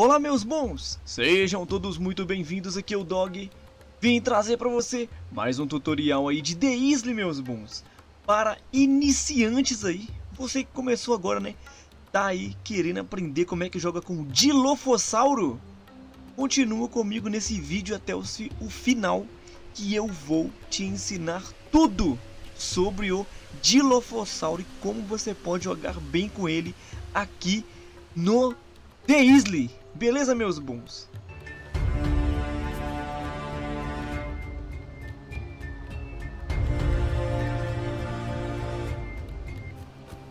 Olá meus bons, sejam todos muito bem-vindos. Aqui ao Dog. Vim trazer para você mais um tutorial aí de The Isle meus bons. Para iniciantes aí, você que começou agora né? Tá aí querendo aprender como é que joga com Dilofossauro Continua comigo nesse vídeo até o, o final Que eu vou te ensinar tudo sobre o Dilofossauro E como você pode jogar bem com ele aqui no The Isle Beleza, meus bons?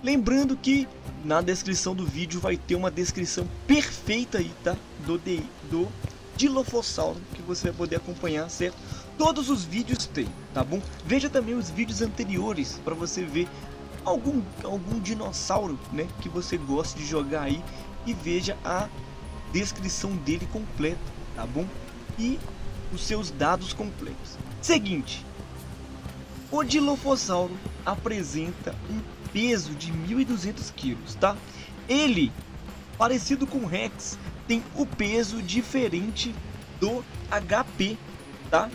Lembrando que na descrição do vídeo vai ter uma descrição perfeita aí, tá? Do, de, do Dilophosaurus, que você vai poder acompanhar, certo? Todos os vídeos tem, tá bom? Veja também os vídeos anteriores para você ver algum, algum dinossauro, né? Que você gosta de jogar aí e veja a descrição dele completa, tá bom? E os seus dados completos. Seguinte, o Dilophosauro apresenta um peso de 1.200 quilos, tá? Ele, parecido com Rex, tem o peso diferente do HP, tá?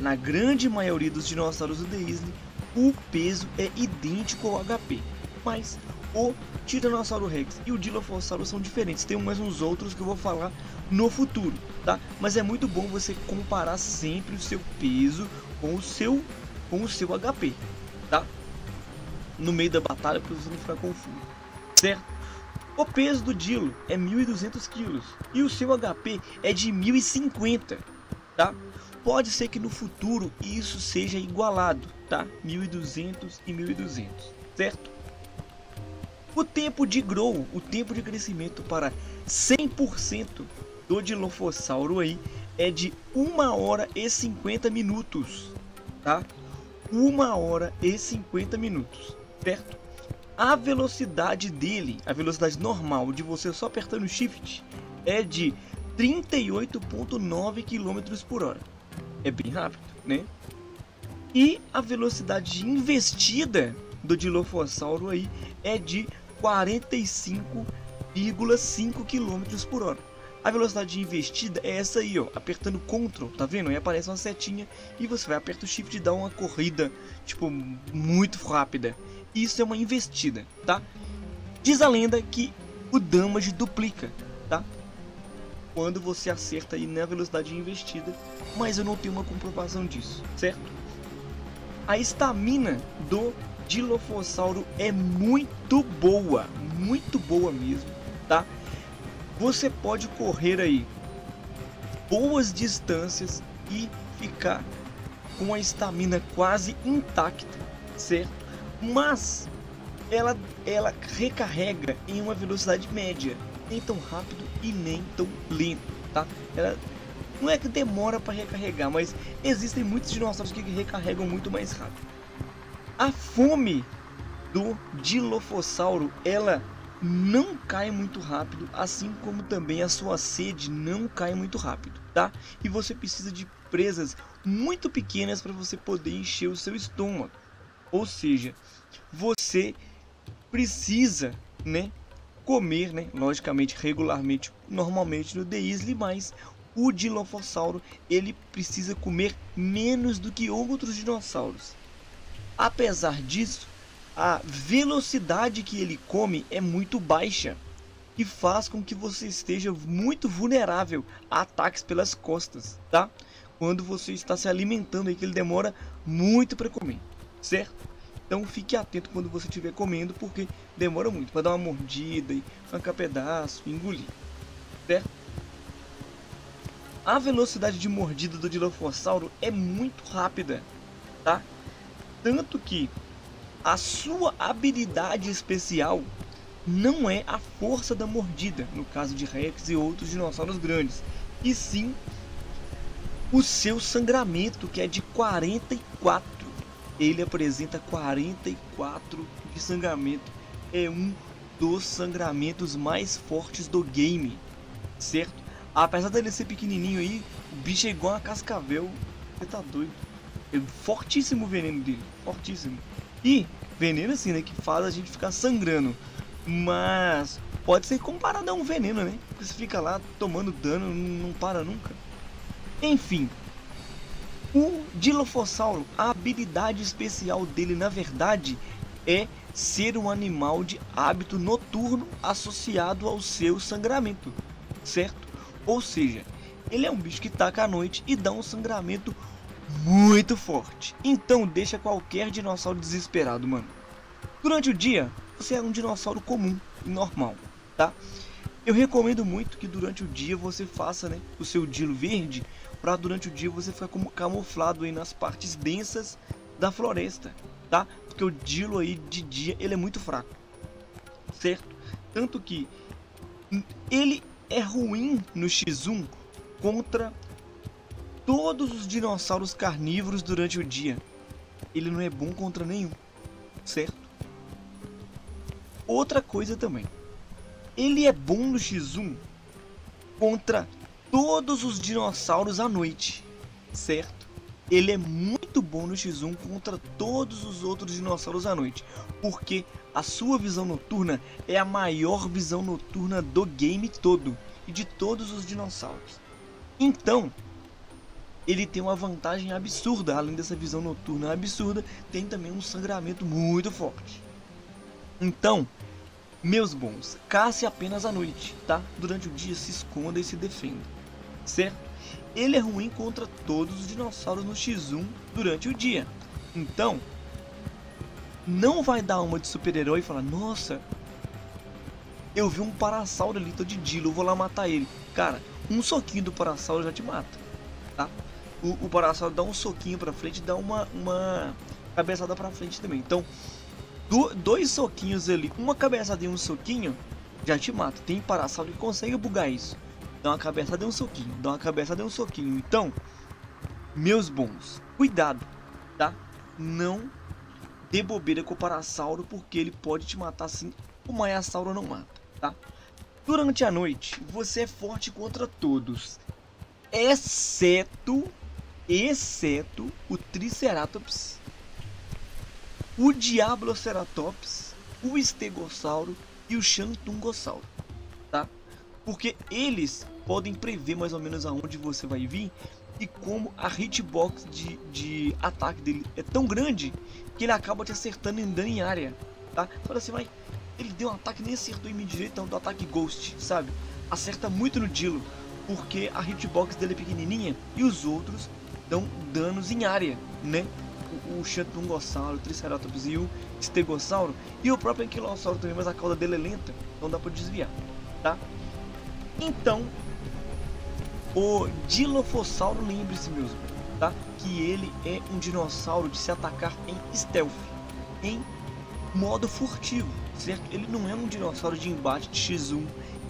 Na grande maioria dos dinossauros do Disney, o peso é idêntico ao HP, mas o Tiranossauro Rex e o Dilophosaurus são diferentes. Tem mais uns outros que eu vou falar no futuro, tá? Mas é muito bom você comparar sempre o seu peso com o seu com o seu HP, tá? No meio da batalha para você não ficar confuso, certo? O peso do Dilo é 1.200 kg e o seu HP é de 1.050, tá? Pode ser que no futuro isso seja igualado, tá? 1.200 e 1.200, certo? O tempo de grow, o tempo de crescimento para 100% do Dilophosauro aí é de 1 hora e 50 minutos, tá? 1 hora e 50 minutos, certo? A velocidade dele, a velocidade normal de você só apertando shift é de 38.9 km por hora. É bem rápido, né? E a velocidade investida do Dilophosauro aí é de 45,5 km por hora. A velocidade de investida é essa aí, ó, apertando Ctrl, tá vendo? Aí aparece uma setinha e você vai apertar o Shift e dá uma corrida, tipo, muito rápida. Isso é uma investida, tá? Diz a lenda que o damage duplica, tá? Quando você acerta aí na velocidade investida, mas eu não tenho uma comprovação disso, certo? A estamina do Dilophosauro é muito boa, muito boa mesmo, tá? Você pode correr aí boas distâncias e ficar com a estamina quase intacta, certo? Mas ela, ela recarrega em uma velocidade média, nem tão rápido e nem tão lento, tá? Ela não é que demora para recarregar, mas existem muitos dinossauros que recarregam muito mais rápido. A fome do Dilophosauro, ela não cai muito rápido, assim como também a sua sede não cai muito rápido, tá? E você precisa de presas muito pequenas para você poder encher o seu estômago. Ou seja, você precisa, né, comer, né, logicamente, regularmente, normalmente no Deisle, mas o Dilophosauro, ele precisa comer menos do que outros dinossauros. Apesar disso, a velocidade que ele come é muito baixa e faz com que você esteja muito vulnerável a ataques pelas costas, tá? Quando você está se alimentando aí que ele demora muito para comer, certo? Então fique atento quando você estiver comendo porque demora muito para dar uma mordida e arrancar pedaço, engolir, certo? A velocidade de mordida do Dilophosauro é muito rápida, tá? Tanto que a sua habilidade especial não é a força da mordida, no caso de Rex e outros dinossauros grandes, e sim o seu sangramento, que é de 44. Ele apresenta 44 de sangramento. É um dos sangramentos mais fortes do game, certo? Apesar dele ser pequenininho aí, o bicho é igual a cascavel. Você tá doido? Fortíssimo o veneno dele, fortíssimo. E veneno assim, né, que faz a gente ficar sangrando. Mas pode ser comparado a um veneno, né? Porque você fica lá tomando dano, não para nunca. Enfim, o Dilophosauro, a habilidade especial dele, na verdade, é ser um animal de hábito noturno associado ao seu sangramento, certo? Ou seja, ele é um bicho que taca à noite e dá um sangramento muito forte. Então deixa qualquer dinossauro desesperado, mano. Durante o dia, você é um dinossauro comum e normal, tá? Eu recomendo muito que durante o dia você faça né, o seu dilo verde para durante o dia você ficar como camuflado aí nas partes densas da floresta, tá? Porque o dilo aí de dia ele é muito fraco, certo? Tanto que ele é ruim no X1 contra todos os dinossauros carnívoros durante o dia. Ele não é bom contra nenhum, certo? Outra coisa também. Ele é bom no X1 contra todos os dinossauros à noite, certo? Ele é muito bom no X1 contra todos os outros dinossauros à noite, porque a sua visão noturna é a maior visão noturna do game todo e de todos os dinossauros. Então, ele tem uma vantagem absurda, além dessa visão noturna absurda, tem também um sangramento muito forte. Então, meus bons, casse apenas à noite, tá? Durante o dia se esconda e se defenda, certo? Ele é ruim contra todos os dinossauros no X1 durante o dia. Então, não vai dar uma de super-herói e falar, nossa, eu vi um parasauro ali, tô de Dilo, vou lá matar ele. Cara, um soquinho do parasauro já te mata, tá? O, o dá um soquinho pra frente e dá uma, uma cabeçada pra frente também. Então, do, dois soquinhos ali, uma cabeçada e um soquinho, já te mata. Tem parasauro que consegue bugar isso. Dá uma cabeçada e um soquinho, dá uma cabeçada e um soquinho. Então, meus bons, cuidado, tá? Não dê bobeira com o parasauro, porque ele pode te matar assim, o maiasauro não mata, tá? Durante a noite, você é forte contra todos, exceto, exceto o Triceratops o Diabloceratops, o Estegossauro e o Xantungossauro, tá? Porque eles podem prever mais ou menos aonde você vai vir e como a hitbox de, de ataque dele é tão grande que ele acaba te acertando em dano em área, tá? Fala assim, mas ele deu um ataque nem acertou em mim direito, então do ataque Ghost, sabe? Acerta muito no Dilo, porque a hitbox dele é pequenininha e os outros dão danos em área, né? o, Xantungossauro, o Triceratops e o Stegossauro. E o próprio Anquilossauro também, mas a cauda dele é lenta, não dá para desviar, tá? Então, o Dilophosauro, lembre-se mesmo, tá? Que ele é um dinossauro de se atacar em stealth, em modo furtivo, certo? Ele não é um dinossauro de embate de X1,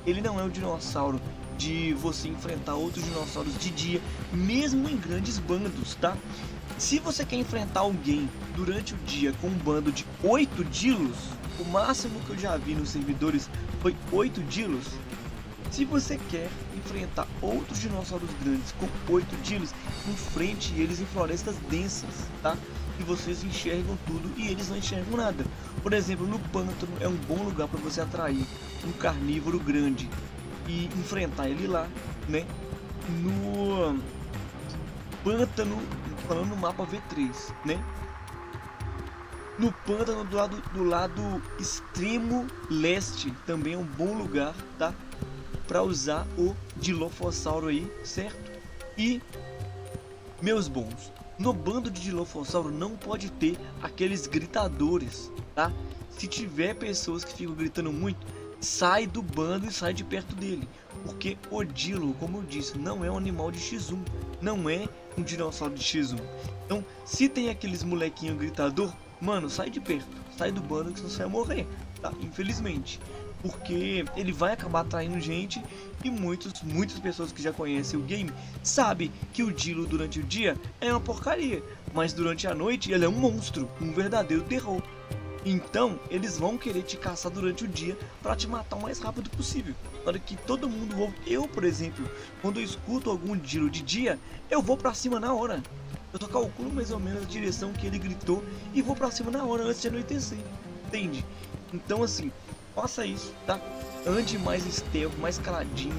ele não é um dinossauro de você enfrentar outros dinossauros de dia, mesmo em grandes bandos, tá? Se você quer enfrentar alguém durante o dia com um bando de 8 dilos, o máximo que eu já vi nos servidores foi 8 dilos. Se você quer enfrentar outros dinossauros grandes com 8 dilos, enfrente eles em florestas densas, tá? E vocês enxergam tudo e eles não enxergam nada. Por exemplo, no pântano é um bom lugar para você atrair um carnívoro grande e enfrentar ele lá, né? No pântano falando no mapa V3, né? No pântano do lado, do lado extremo leste também é um bom lugar, tá? Para usar o Dilophosauro aí, certo? E, meus bons, no bando de Dilophosauro não pode ter aqueles gritadores, tá? Se tiver pessoas que ficam gritando muito, sai do bando e sai de perto dele. Porque o Dilo, como eu disse, não é um animal de X1, não é um dinossauro de X1. Então, se tem aqueles molequinho gritador, mano, sai de perto, sai do bando que você vai morrer, tá? Infelizmente. Porque ele vai acabar atraindo gente e muitos, muitas pessoas que já conhecem o game sabem que o Dilo durante o dia é uma porcaria, mas durante a noite ele é um monstro, um verdadeiro terror. Então, eles vão querer te caçar durante o dia para te matar o mais rápido possível. Na hora que todo mundo ouve, eu, por exemplo, quando eu escuto algum giro de dia, eu vou para cima na hora. Eu só calculo mais ou menos a direção que ele gritou e vou para cima na hora antes de anoitecer. Entende? Então, assim, faça isso, tá? Ande mais estevo, mais caladinho,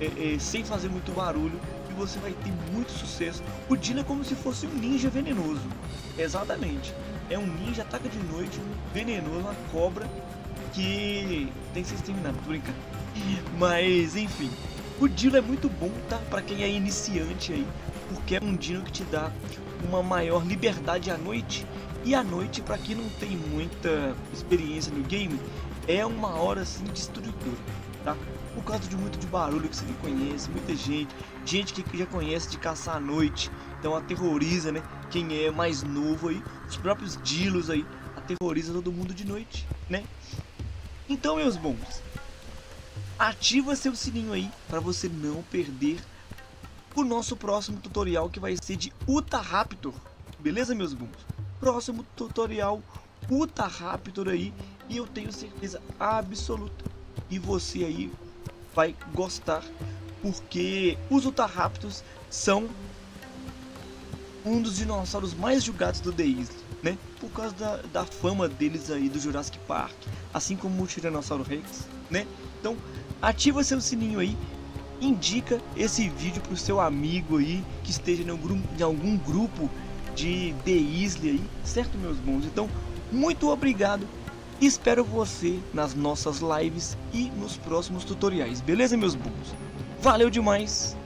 é, é, sem fazer muito barulho e você vai ter muito sucesso. O Dino é como se fosse um ninja venenoso. Exatamente. É um ninja, ataca de noite, venenoso, uma cobra que tem que ser exterminado. Mas enfim, o Dino é muito bom, tá? Pra quem é iniciante aí, porque é um Dino que te dá uma maior liberdade à noite. E à noite, para quem não tem muita experiência no game, é uma hora assim destruidora, tá? Por causa de muito de barulho que você conhece, muita gente, gente que já conhece de caçar à noite, então aterroriza, né? Quem é mais novo aí, os próprios Dilos aí, aterroriza todo mundo de noite, né? Então, meus bons, ativa seu sininho aí para você não perder o nosso próximo tutorial que vai ser de Uta Raptor. Beleza, meus bons? Próximo tutorial Uta Raptor aí e eu tenho certeza absoluta e você aí vai gostar porque os Utahraptors são um dos dinossauros mais julgados do The Isle, né? Por causa da, da fama deles aí do Jurassic Park, assim como o Tiranossauro Rex, né? Então, ativa seu sininho aí, indica esse vídeo pro seu amigo aí que esteja em algum, em algum grupo de The Isle aí, certo, meus bons? Então, muito obrigado Espero você nas nossas lives e nos próximos tutoriais, beleza meus bons? Valeu demais!